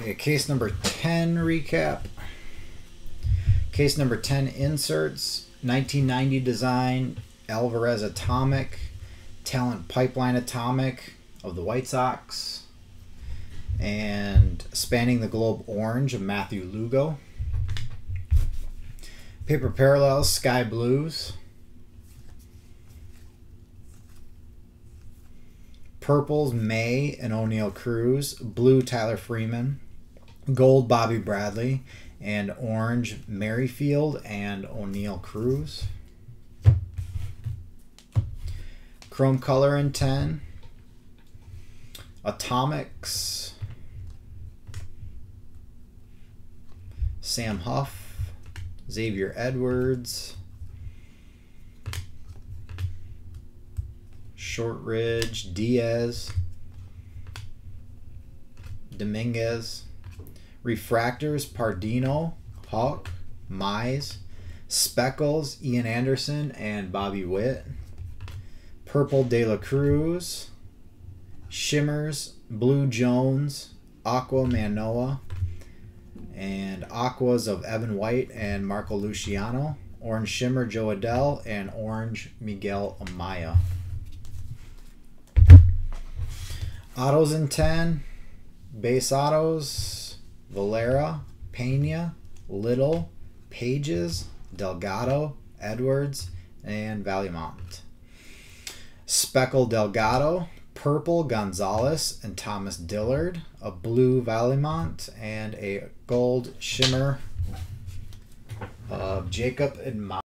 Okay, case number 10 recap. Case number 10 inserts 1990 design Alvarez Atomic, Talent Pipeline Atomic of the White Sox, and Spanning the Globe Orange of Matthew Lugo. Paper Parallels Sky Blues. Purples May and Oneil Cruz, Blue Tyler Freeman, Gold Bobby Bradley, and Orange Merrifield and Oneil Cruz. Chrome Color in 10. Atomics. Sam Huff. Xavier Edwards. Shortridge, Diaz, Dominguez, Refractors, Pardinho, Hawk, Mize, Speckles, Ian Anderson, and Bobby Witt. Purple De La Cruz, Shimmers, Blue Jones, Aqua Manoah, and Aquas of Evan White and Marco Luciano. Orange Shimmer, Jo Adell, and Orange Miguel Amaya. Autos in 10. Base autos. Valera, Pena, Little, Pages, Delgado, Edwards, and Vallimont. Speckle Delgado, Purple Gonzalez and Thomas Dillard, a blue Vallimont, and a gold shimmer of Jacob and Admire.